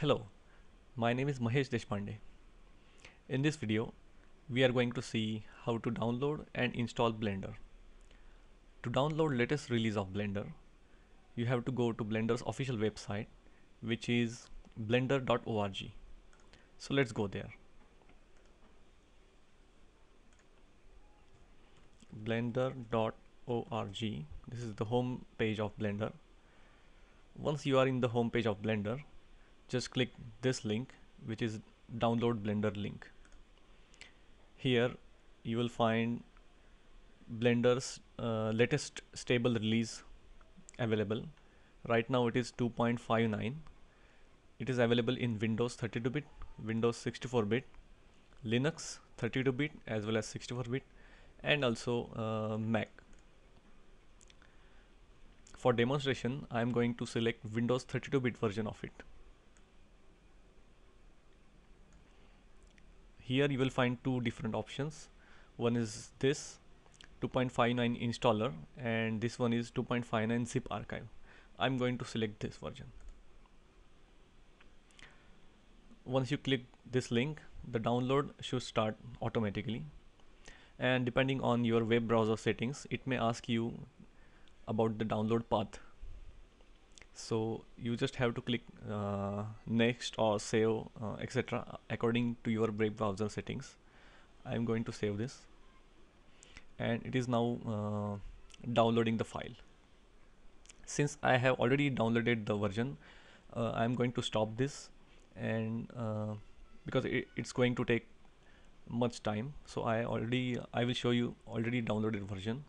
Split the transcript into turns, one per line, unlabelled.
Hello, my name is Mahesh Deshpande. In this video, we are going to see how to download and install Blender. To download latest release of Blender, you have to go to Blender's official website, which is blender.org. So let's go there. blender.org this is the home page of blender once you are in the home page of blender just click this link which is download blender link. Here you will find blender's uh, latest stable release available. Right now it is 2.59 it is available in windows 32 bit windows 64 bit linux 32 bit as well as 64 bit and also uh, mac. For demonstration I am going to select Windows 32 bit version of it here you will find two different options. One is this 2.59 installer and this one is 2.59 zip archive. I'm going to select this version. Once you click this link the download should start automatically. And depending on your web browser settings it may ask you about the download path so you just have to click uh, next or save uh, etc according to your web browser settings. I'm going to save this. And it is now uh, downloading the file. Since I have already downloaded the version uh, I'm going to stop this and uh, because it, it's going to take much time. So I already I will show you already downloaded version